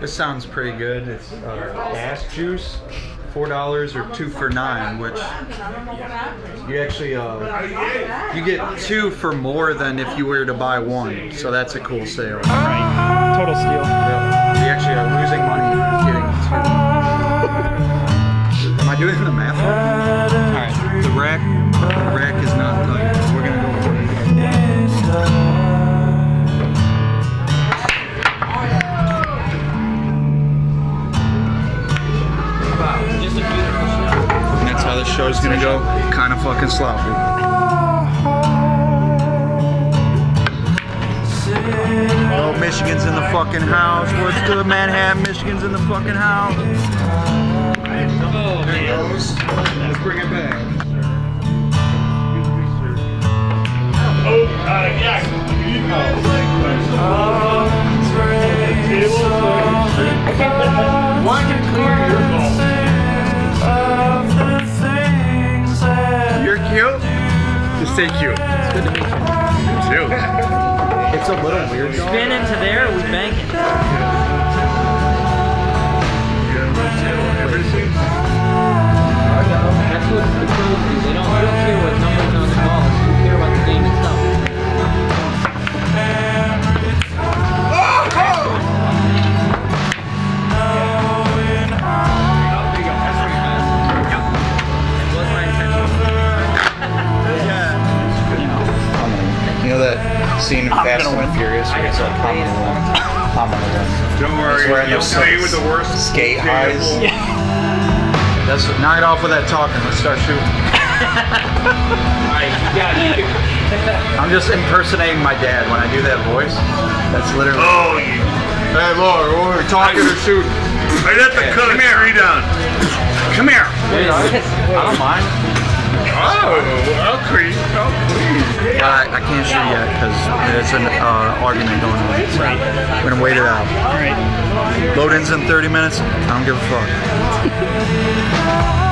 This sounds pretty good. It's uh, ass juice, four dollars or two for nine, which you actually uh, you get two for more than if you were to buy one. So that's a cool sale. Right. Total steal. You actually are losing money getting two. Am I doing the math? All right. The rack, the rack is not gonna go. Kind of fucking sloppy. Oh, Michigan's in the fucking house. What's good, Manhattan? Michigan's in the fucking house. Oh, man. goes. Let's bring it back. Just stay cute. It's good to meet you. Too. It's a little weird. Spin into there, we bank it. Worst skate highs. example. That's knock it off with that talking. Let's start shooting. Alright, you. I'm just impersonating my dad when I do that voice. That's literally. Oh, you. Hey, Laura, we're talking or shooting. I'd have to cut a tree down. Come here. I don't mind. Oh. I'll. I, I can't shoot yet because there's an uh, argument going on. So We're gonna wait it out. All right. Load-ins in 30 minutes. I don't give a fuck.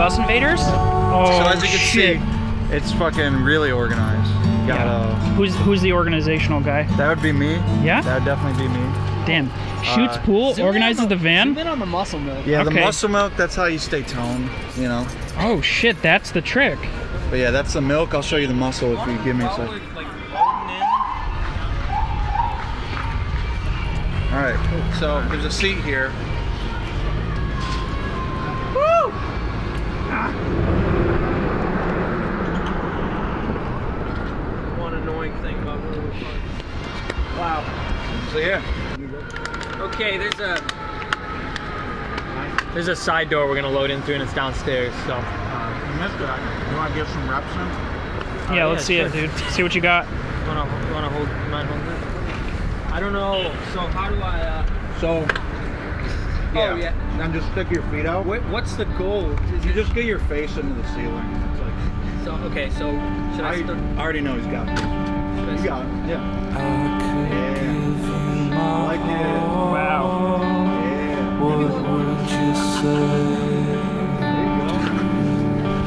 bus invaders? Oh, So as you can shit. see, it's fucking really organized. You got uh, Who's who's the organizational guy? that would be me. Yeah? That would definitely be me. Dan. Shoots Uh, pool, organizes the van. Been on the muscle milk. Yeah, the muscle milk. That's how you stay toned. You know. Oh shit, that's the trick. But yeah, that's the milk. I'll show you the muscle if you give me a second. All right. So there's a seat here. One annoying thing about Rover Park. Wow. So yeah. Okay, there's a there's a side door we're gonna load in through, and it's downstairs. So You missed that. You want to get some reps in? yeah, yeah, let's see it, dude. See what you got. you wanna you wanna hold you mind holding it? I don't know. So how do I? Uh, So. Oh, yeah. Then just stick your feet out. what, what's the goal? Is You it- just get your face into the ceiling. It's like. so okay. So should I, I, start? I already know he's got this. You got it. Yeah. Yeah. I like it. Wow. Yeah.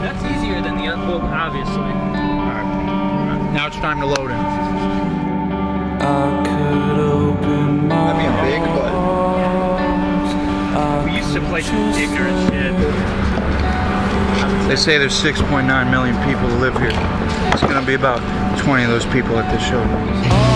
That's easier than the other. Well, obviously. Alright. Now it's time to load in. That'd be a ignorant shit. they say there's 6.9 million people who live here. It's gonna be about 20 of those people at this show.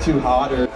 Too hot or